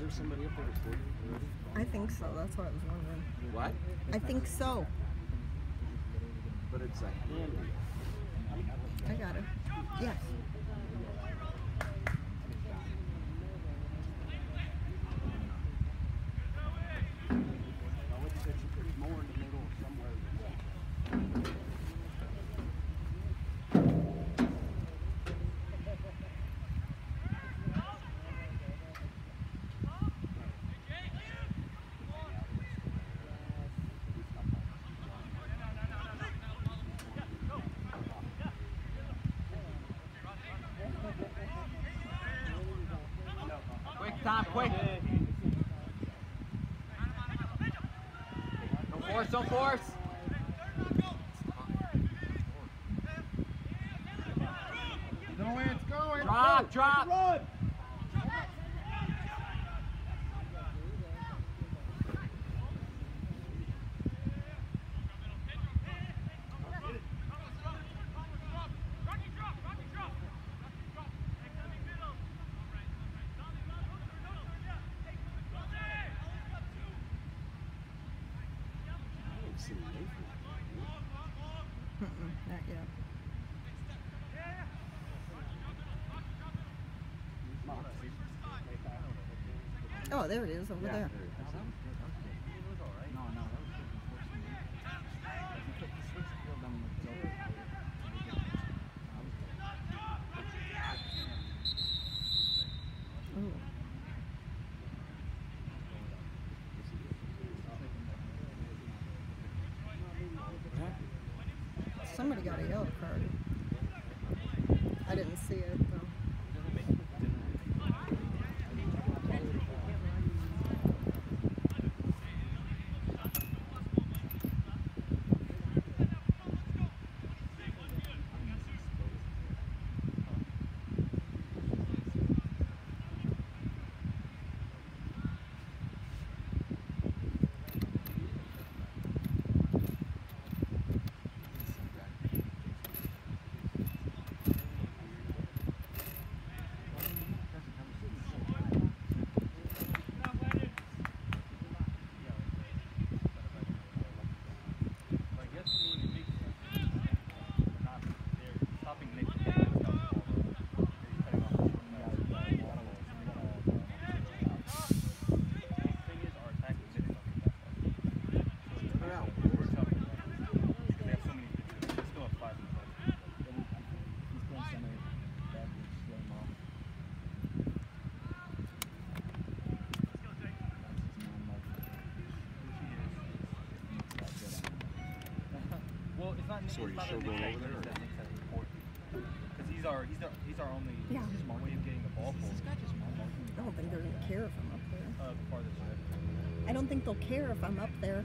there somebody up there recording already? I think so. That's what I was wondering. What? I think so. But it's a hand wheel. I got it. Yes. I would say it's more in the middle somewhere. Quick, Tom, quick. Don't force, don't force. Drop, drop. Not yet. Oh, there it is over Yeah, there. there it is. No, no, that was good enforcement. If you put the switch field on the open. Ooh. Somebody got a yellow card. I didn't see it though. They're out. Well, it's not. So are you still going over there, that makes that important. Because he's our he's our he's our only Yeah. smart way of getting the ball forward. I don't think they're gonna care if I'm up there. Uh, the farthest. I don't think they'll care if I'm up there.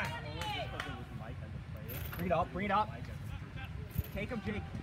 it up, bring it up. Take him, Jake.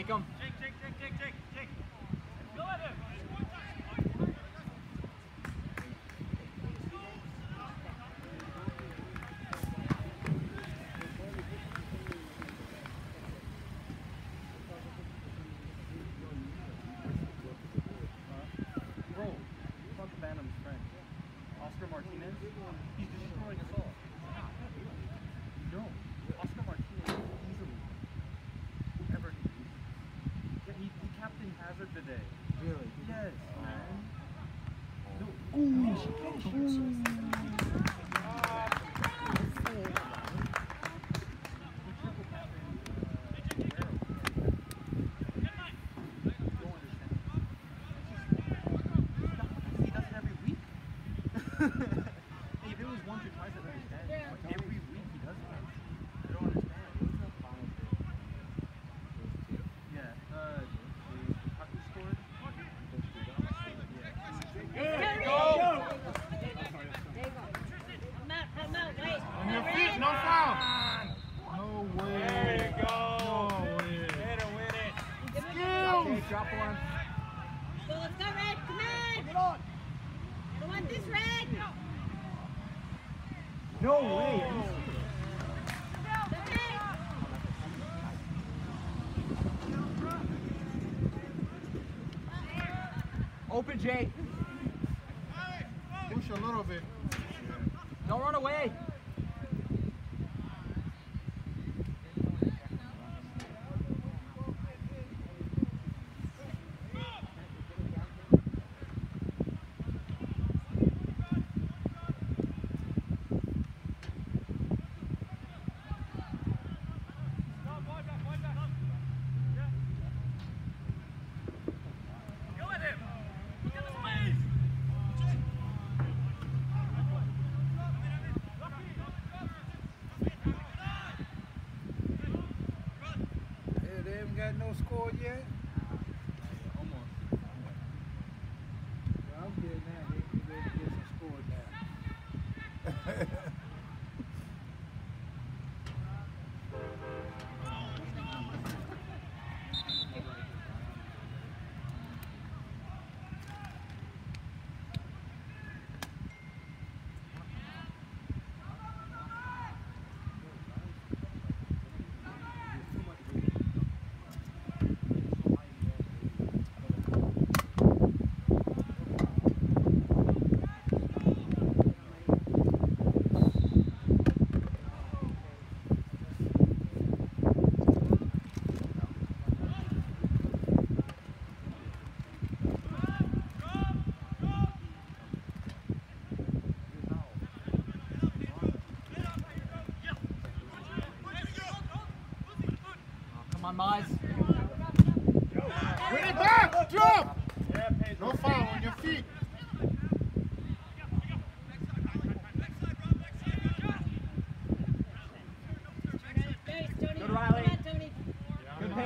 Take him. Take, take, take, take, take, take. Go at him. No way. Open, Jay.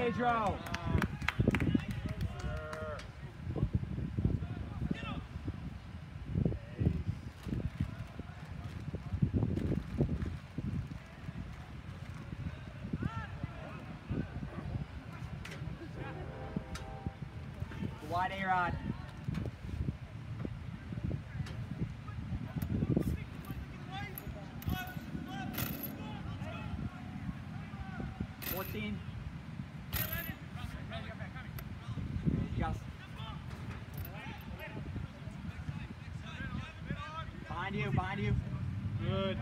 Pedro. you, behind you. Good.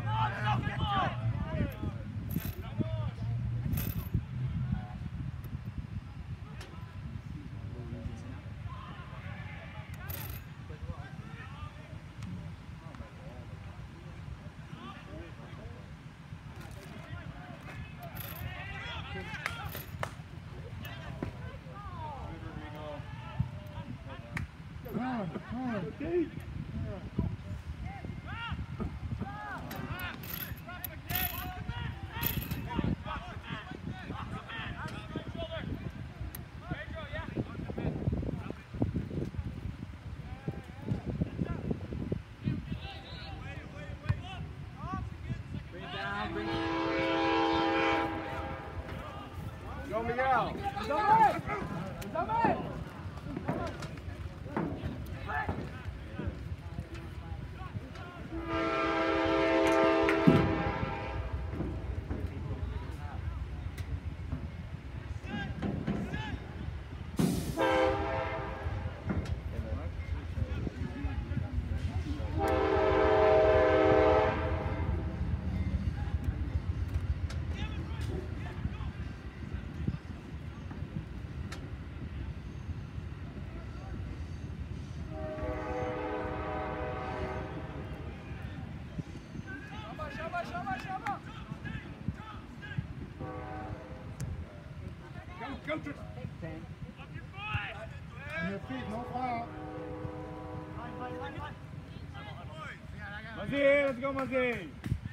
Vamos, Manguei!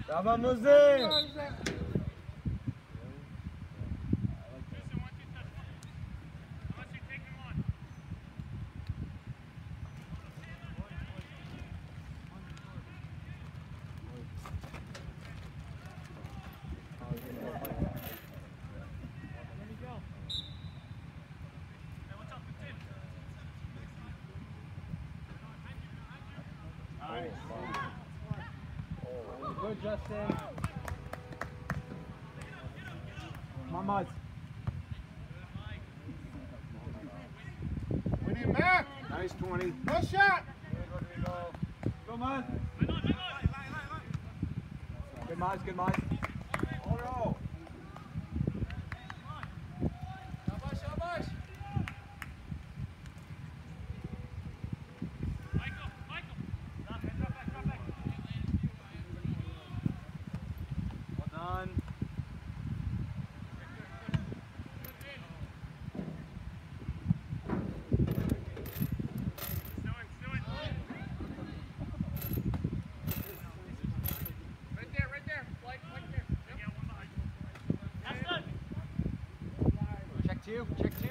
Tá, vamos. Good, Justin. Mamad. We need Matt. Nice 20. Good shot. Good, Rodrigo. Go, Maz. Good, Maz. Good, Maz. Check, two.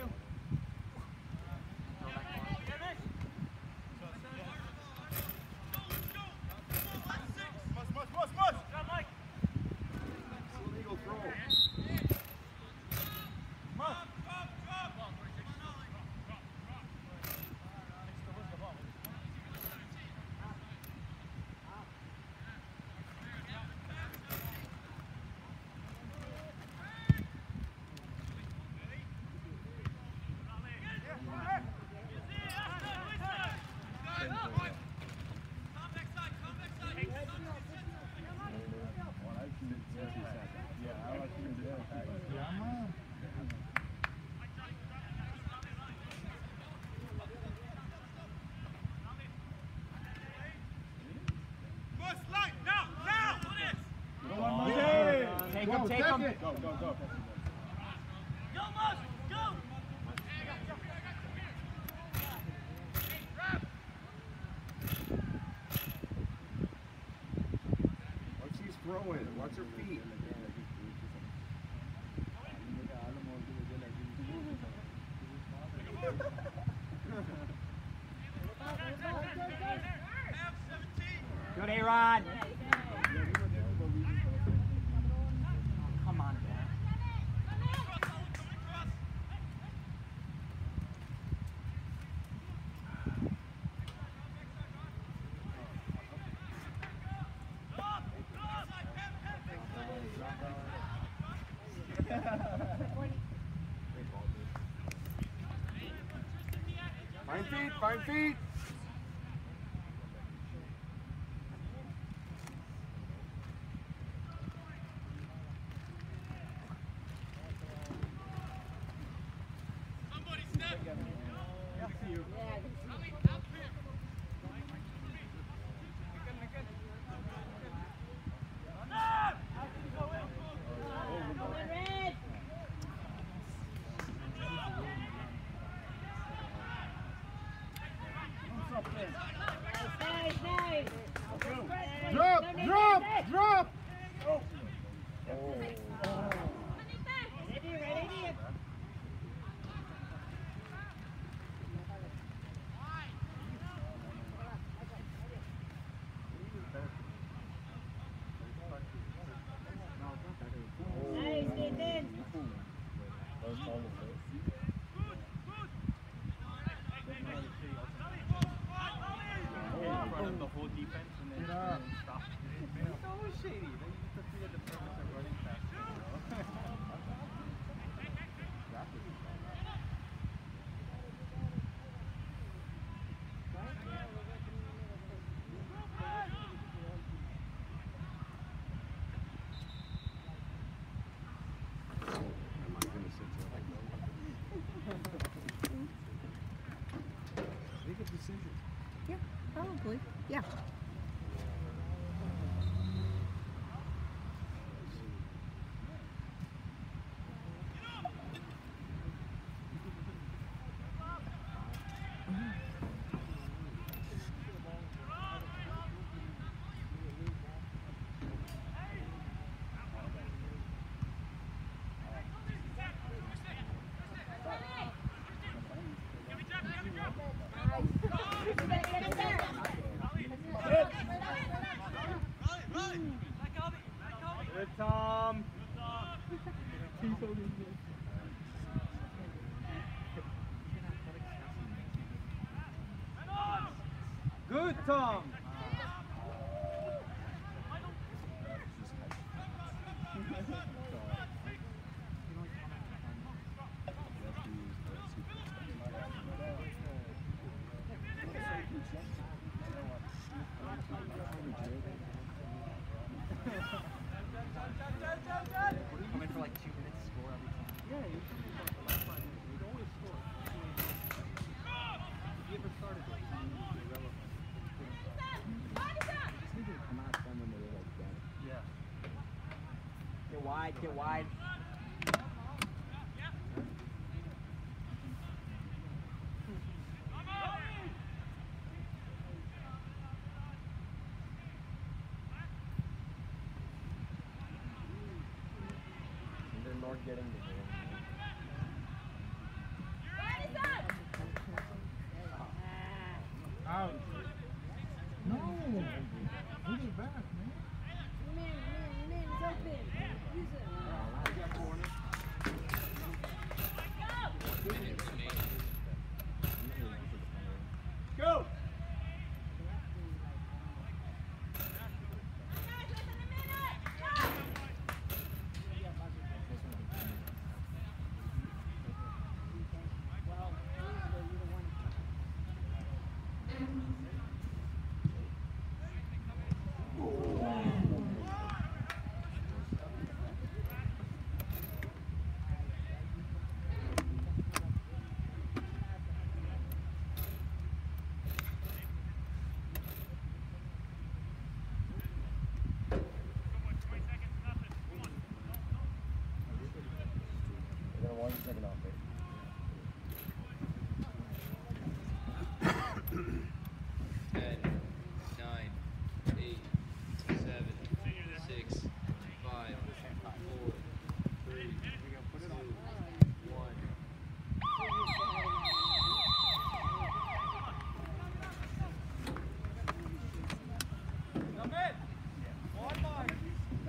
kick. Go, go, go. Go, Musk, go. Watch these throw in. Watch her feet. Fine feet, fine feet. Drop, drop, drop! Oh. Yeah. momentum. wide, get wide. Getting the ball. Out.